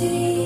Thank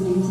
listening